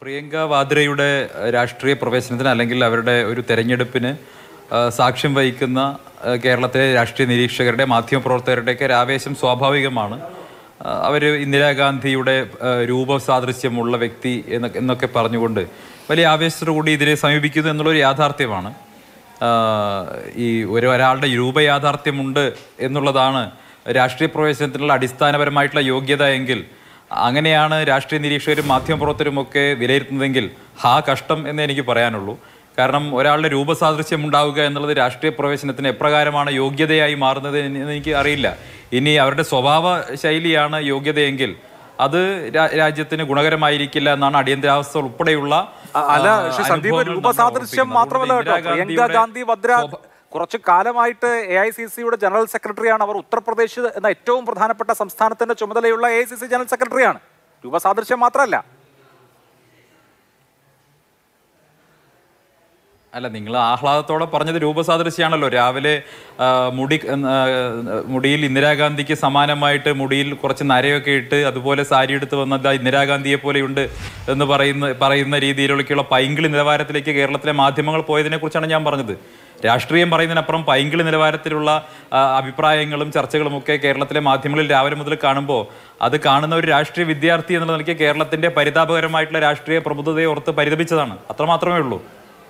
പ്രിയങ്ക വാദ്രയുടെ രാഷ്ട്രീയ പ്രവേശനത്തിന് അല്ലെങ്കിൽ അവരുടെ ഒരു തെരഞ്ഞെടുപ്പിന് സാക്ഷ്യം വഹിക്കുന്ന കേരളത്തിലെ രാഷ്ട്രീയ നിരീക്ഷകരുടെ മാധ്യമപ്രവർത്തകരുടെയൊക്കെ ഒരു ആവേശം സ്വാഭാവികമാണ്. അവർ ഇന്ദിരാഗാന്ധിയുടെ രൂപസാദൃശ്യമുള്ള വ്യക്തി എന്ന എന്നൊക്കെ പറഞ്ഞുകൊണ്ട് വലിയ ആവേശത്തോടുകൂടി ഇതിനെ സമീപിക്കുന്നു എന്നുള്ളൊരു യാഥാർത്ഥ്യമാണ്. ഈ ഒരു ഒരാളുടെ രൂപയാഥാർത്ഥ്യമുണ്ട് എന്നുള്ളതാണ് രാഷ്ട്രീയ പ്രവേശനത്തിനുള്ള അടിസ്ഥാനപരമായിട്ടുള്ള യോഗ്യത എങ്കിൽ അങ്ങനെയാണ് രാഷ്ട്രീയ നിരീക്ഷകരും മാധ്യമപ്രവർത്തകരുമൊക്കെ വിലയിരുത്തുന്നതെങ്കിൽ ഹാ കഷ്ടം എന്ന് എനിക്ക് പറയാനുള്ളൂ. കാരണം ഒരാളുടെ രൂപസാദൃശ്യം ഉണ്ടാവുക എന്നുള്ളത് രാഷ്ട്രീയ പ്രവേശനത്തിന് എപ്രകാരമാണ് യോഗ്യതയായി മാറുന്നത് എന്ന് എനിക്ക് അറിയില്ല. ഇനി അവരുടെ സ്വഭാവ ശൈലിയാണ് യോഗ്യതയെങ്കിൽ അത് രാജ്യത്തിന് ഗുണകരമായിരിക്കില്ല എന്നാണ് അടിയന്തരാവസ്ഥ ഉൾപ്പെടെയുള്ള അല്ല പക്ഷെ സന്ദീപ് രൂപസാദൃശ്യം. മാത്രമല്ല കേട്ടോ. അതുകൊണ്ട് പ്രിയങ്ക ഗാന്ധി വദ്ര കുറച്ചു കാലമായിട്ട് എ ഐ സി സിയുടെ ജനറൽ സെക്രട്ടറിയാണ് അവർ ഉത്തർപ്രദേശ് എന്ന ഏറ്റവും പ്രധാനപ്പെട്ട സംസ്ഥാനത്തിന്റെ ചുമതലയുള്ള A I C C general സെക്രട്ടറിയാണ്. രൂപസാദൃശ്യം മാത്രമല്ല. അല്ല നിങ്ങൾ ആഹ്ലാദത്തോടെ പറഞ്ഞത് രൂപസാദൃശ്യമാണല്ലോ രാവിലെ മുടി മുടിയിൽ ഇന്ദിരാഗാന്ധിക്ക് സമാനമായിട്ട് മുടിയിൽ കുറച്ച് നരയൊക്കെ ഇട്ട് അതുപോലെ സാരി എടുത്ത് വന്നത് ഇന്ദിരാഗാന്ധിയെ പോലെയുണ്ട് എന്ന് പറയുന്ന പറയുന്ന രീതിയിലേക്കുള്ള പൈങ്കിളി നിലവാരത്തിലേക്ക് കേരളത്തിലെ മാധ്യമങ്ങൾ പോയതിനെക്കുറിച്ചാണ് ഞാൻ പറഞ്ഞത്. രാഷ്ട്രീയം പറയുന്നതിനപ്പുറം പൈങ്കിളി നിലവാരത്തിലുള്ള അഭിപ്രായങ്ങളും ചർച്ചകളും ഒക്കെ കേരളത്തിലെ മാധ്യമങ്ങളിൽ രാവിലെ മുതൽ കാണുമ്പോൾ അത് കാണുന്ന ഒരു രാഷ്ട്രീയ വിദ്യാർത്ഥി എന്നുള്ള നിലയ്ക്ക് കേരളത്തിന്റെ പരിതാപകരമായിട്ടുള്ള രാഷ്ട്രീയ പ്രബുദ്ധതയെ ഓർത്ത് പരിതപിച്ചതാണ്. അത്രമാത്രമേ ഉള്ളൂ.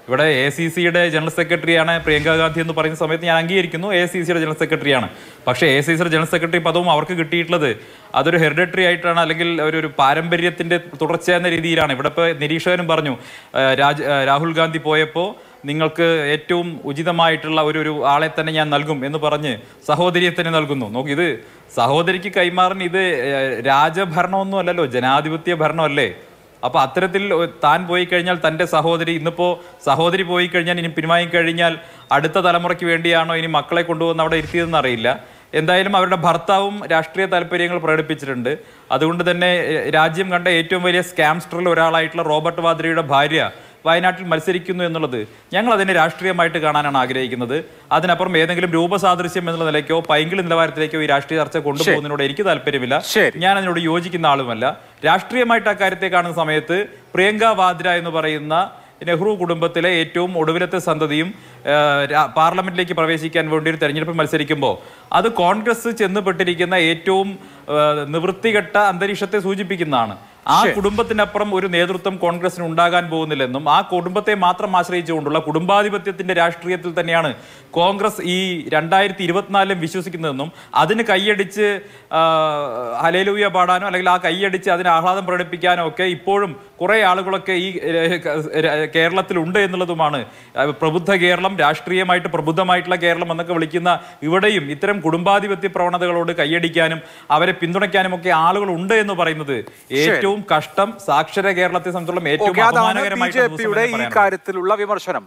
ഇവിടെ എ സി സിയുടെ ജനറൽ സെക്രട്ടറിയാണ് പ്രിയങ്ക ഗാന്ധി എന്ന് പറയുന്ന സമയത്ത് ഞാൻ അംഗീകരിക്കുന്നു എ സി സിയുടെ ജനറൽ സെക്രട്ടറിയാണ്. പക്ഷേ എ സി സിയുടെ ജനറൽ സെക്രട്ടറി പദവും അവർക്ക് കിട്ടിയിട്ടുള്ളത് അതൊരു ഹെറിഡറ്ററി ആയിട്ടാണ് അല്ലെങ്കിൽ ഒരു ഒരു പാരമ്പര്യത്തിന്റെ തുടർച്ച എന്ന രീതിയിലാണ്. ഇവിടെ ഇപ്പോൾ നിരീക്ഷകനും പറഞ്ഞു രാജ് രാഹുൽ ഗാന്ധി പോയപ്പോൾ നിങ്ങൾക്ക് ഏറ്റവും ഉചിതമായിട്ടുള്ള ഒരു ഒരു ആളെ തന്നെ ഞാൻ നൽകും എന്ന് പറഞ്ഞ് സഹോദരിയെ തന്നെ നൽകുന്നു. നോക്കി ഇത് സഹോദരിക്ക് കൈമാറിന് ഇത് രാജഭരണമൊന്നും അല്ലല്ലോ ജനാധിപത്യ ഭരണമല്ലേ? അപ്പോൾ അത്തരത്തിൽ താൻ പോയി കഴിഞ്ഞാൽ തന്റെ സഹോദരി ഇന്നിപ്പോൾ സഹോദരി പോയി കഴിഞ്ഞാൽ ഇനി പിന്മാങ്ങി കഴിഞ്ഞാൽ അടുത്ത തലമുറയ്ക്ക് വേണ്ടിയാണോ ഇനി മക്കളെ കൊണ്ടുവന്ന് അവിടെ ഇരുത്തിയതെന്ന് അറിയില്ല. എന്തായാലും അവരുടെ ഭർത്താവും രാഷ്ട്രീയ താല്പര്യങ്ങൾ പ്രകടിപ്പിച്ചിട്ടുണ്ട്. അതുകൊണ്ട് തന്നെ രാജ്യം കണ്ട ഏറ്റവും വലിയ സ്കാംസ്റ്ററിൽ ഒരാളായിട്ടുള്ള റോബർട്ട് വാദ്രയുടെ ഭാര്യ വയനാട്ടിൽ മത്സരിക്കുന്നു എന്നുള്ളത് ഞങ്ങൾ അതിനെ രാഷ്ട്രീയമായിട്ട് കാണാനാണ് ആഗ്രഹിക്കുന്നത്. അതിനപ്പുറം ഏതെങ്കിലും രൂപസാദൃശ്യം എന്നുള്ള നിലയ്ക്കോ പൈങ്കിളി നിലവാരത്തിലേക്കോ ഈ രാഷ്ട്രീയ ചർച്ച കൊണ്ടുപോകുന്നതിനോട് എനിക്ക് താല്പര്യമില്ല. ഞാൻ അതിനോട് യോജിക്കുന്ന ആളുമല്ല. രാഷ്ട്രീയമായിട്ട് അക്കാര്യത്തെ കാണുന്ന സമയത്ത് പ്രിയങ്ക വാദ്ര എന്ന് പറയുന്ന നെഹ്റു കുടുംബത്തിലെ ഏറ്റവും ഒടുവിലത്തെ സന്തതിയും പാർലമെന്റിലേക്ക് പ്രവേശിക്കാൻ വേണ്ടി ഒരു തെരഞ്ഞെടുപ്പ് മത്സരിക്കുമ്പോൾ അത് കോൺഗ്രസ് ചെന്നുപെട്ടിരിക്കുന്ന ഏറ്റവും നിവൃത്തികെട്ട അന്തരീക്ഷത്തെ സൂചിപ്പിക്കുന്നതാണ്. ആ കുടുംബത്തിനപ്പുറം ഒരു നേതൃത്വം കോൺഗ്രസിന് ഉണ്ടാകാൻ പോകുന്നില്ലെന്നും ആ കുടുംബത്തെ മാത്രം ആശ്രയിച്ചുകൊണ്ടുള്ള കുടുംബാധിപത്യത്തിന്റെ രാഷ്ട്രീയത്തിൽ തന്നെയാണ് കോൺഗ്രസ് ഈ രണ്ടായിരത്തി ഇരുപത്തിനാലിലും വിശ്വസിക്കുന്നതെന്നും അതിന് കൈയടിച്ച് ഹലേലൂയ പാടാനോ അല്ലെങ്കിൽ ആ കൈയടിച്ച് അതിന് ആഹ്ലാദം പ്രകടിപ്പിക്കാനോ ഒക്കെ ഇപ്പോഴും കുറെ ആളുകളൊക്കെ ഈ കേരളത്തിൽ ഉണ്ട് കേരളത്തിലുണ്ട് എന്നുള്ളതുമാണ്. പ്രബുദ്ധ കേരളം രാഷ്ട്രീയമായിട്ട് പ്രബുദ്ധമായിട്ടുള്ള കേരളം എന്നൊക്കെ വിളിക്കുന്ന ഇവിടെയും ഇത്തരം കുടുംബാധിപത്യ പ്രവണതകളോട് കൈയടിക്കാനും അവരെ പിന്തുണയ്ക്കാനും ഒക്കെ ആളുകൾ ഉണ്ട് എന്ന് പറയുന്നത് ഏറ്റവും കഷ്ടം സാക്ഷര കേരളത്തെ സംബന്ധിച്ചുള്ള ഏറ്റവും പിയുടെ ഈ കാര്യത്തിലുള്ള വിമർശനം.